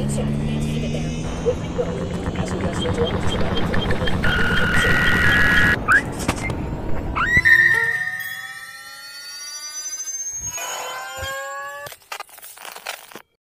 insect keep it there. Would we go as a guest or